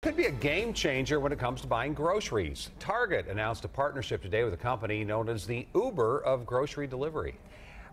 Could be a game changer when it comes to buying groceries. Target announced a partnership today with a company known as the Uber of grocery delivery.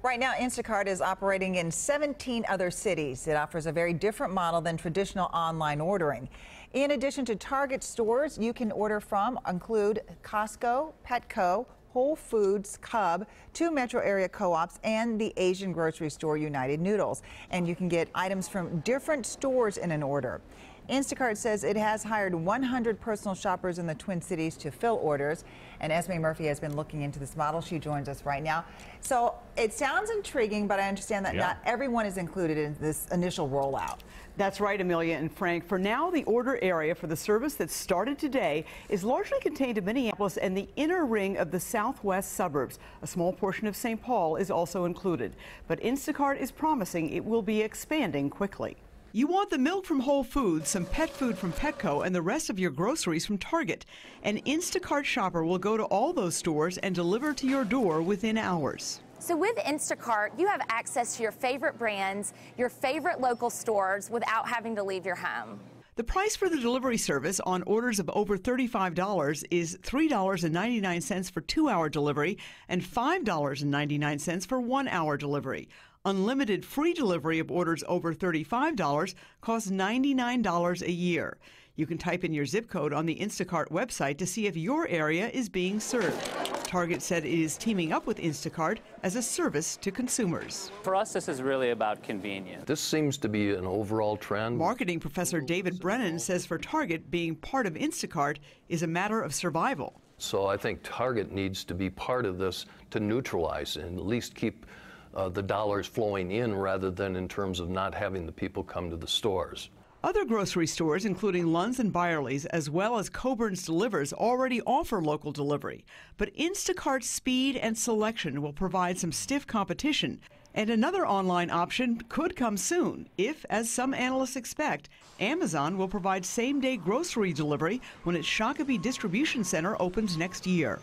Right now, Instacart is operating in 17 other cities. It offers a very different model than traditional online ordering. In addition to Target stores, you can order from include Costco, Petco, Whole Foods, Cub, two metro area co-ops, and the Asian grocery store United Noodles. And you can get items from different stores in an order. Instacart says it has hired 100 personal shoppers in the Twin Cities to fill orders. And Esme Murphy has been looking into this model. She joins us right now. So it sounds intriguing, but I understand that Yeah. not everyone is included in this initial rollout. That's right, Amelia and Frank. For now, the order area for the service that started today is largely contained in Minneapolis and the inner ring of the southwest suburbs. A small portion of St. Paul is also included. But Instacart is promising it will be expanding quickly. You want the milk from Whole Foods, some pet food from Petco, and the rest of your groceries from Target. An Instacart shopper will go to all those stores and deliver to your door within hours. So with Instacart, you have access to your favorite brands, your favorite local stores without having to leave your home. The price for the delivery service on orders of over $35 is $3.99 for two hour delivery and $5.99 for one hour delivery. Unlimited free delivery of orders over $35 costs $99 a year. You can type in your zip code on the Instacart website to see if your area is being served. Target said it is teaming up with Instacart as a service to consumers. For us, this is really about convenience. This seems to be an overall trend. Marketing professor David Brennan says for Target, being part of Instacart is a matter of survival. So I think Target needs to be part of this to neutralize and at least keep uh, the dollars flowing in rather than in terms of not having the people come to the stores. Other grocery stores, including Lund's and Byerly's, as well as Coborn's Delivers, already offer local delivery. But Instacart's speed and selection will provide some stiff competition. And another online option could come soon if, as some analysts expect, Amazon will provide same day grocery delivery when its Shakopee Distribution Center opens next year.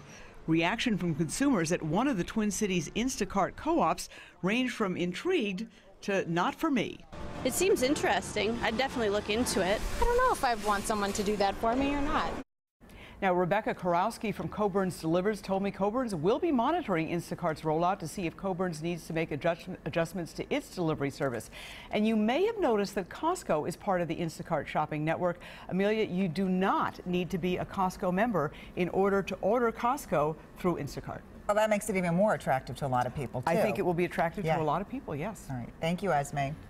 Reaction from consumers at one of the Twin Cities Instacart co ops ranged from intrigued to not for me. It seems interesting. I'd definitely look into it. I don't know if I'd want someone to do that for me or not. Now, Rebecca Karowski from Coborn's Delivers told me Coborn's will be monitoring Instacart's rollout to see if Coborn's needs to make adjust- adjustments to its delivery service. And you may have noticed that Costco is part of the Instacart shopping network. Amelia, you do not need to be a Costco member in order to order Costco through Instacart. Well, that makes it even more attractive to a lot of people, too. I think it will be attractive Yeah. to a lot of people, yes. All right. Thank you, Esme.